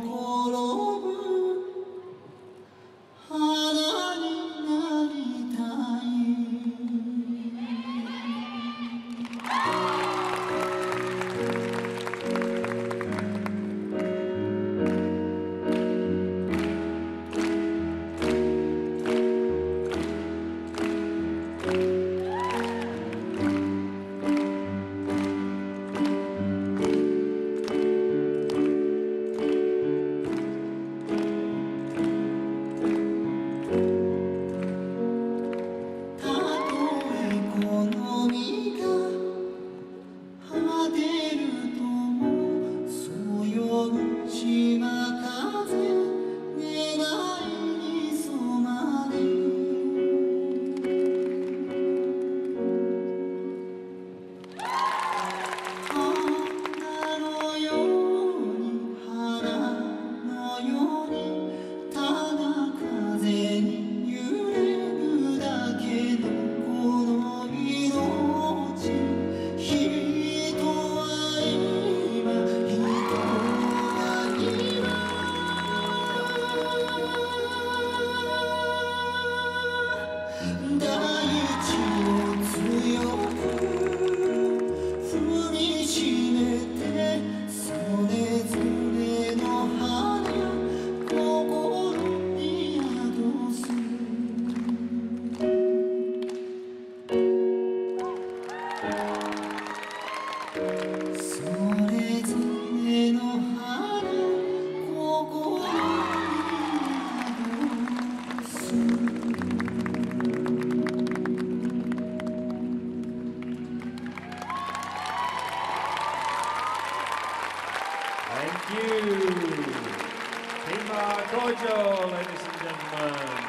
call. Thank you. Timber Kojo, ladies and gentlemen.